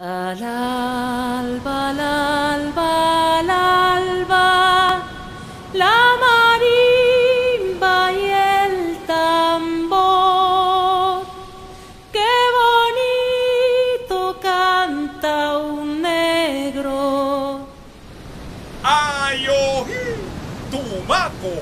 Al alba, al alba, al alba, la marimba y el tambor. Qué bonito canta un negro. ¡Ay, ojí! ¡Tumaco!